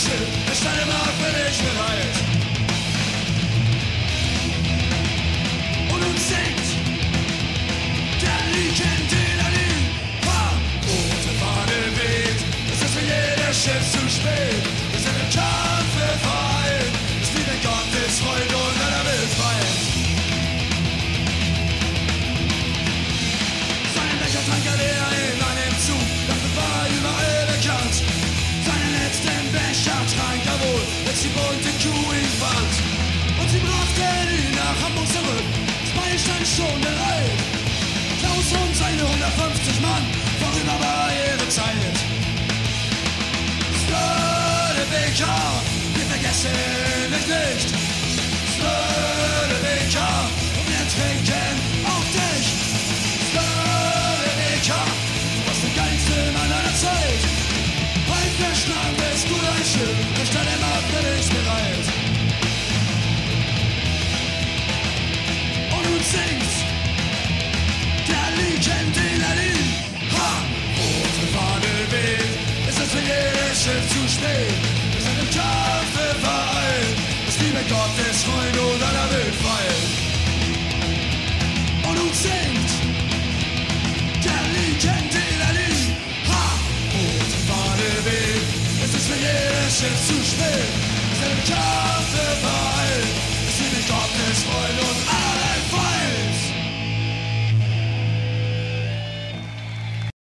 Schiff, es stand immer für dich bereit. Und uns singt der Legendary. Ha! Rote Fahne weht, es ist für jedes Schiff zu spät. Wir sind im Kampf vereint, es liebe Gottes Freund die bunte Kuh ihn fand. Und sie brachten ihn nach Hamburg zurück, zwei stand schon bereit. Klaus und seine 150 Mann, vorüber war ihre Zeit. Stördebeker, wir vergessen dich nicht. Stördebeker, und wir trinken auf dich. Stördebeker, du warst der geilste Mann aller Zeit. Heute verschlagen bist du dein Schiff, ich stand immer Schiff zu spät. Wir sind im Kampfe vereint, das liebe Gottes Freund und aller Wildfeind. Und nun singt der Legendary. Ha! Rote Fahne weht, es ist für jedes Schiff zu spät. Wir sind im Kampfe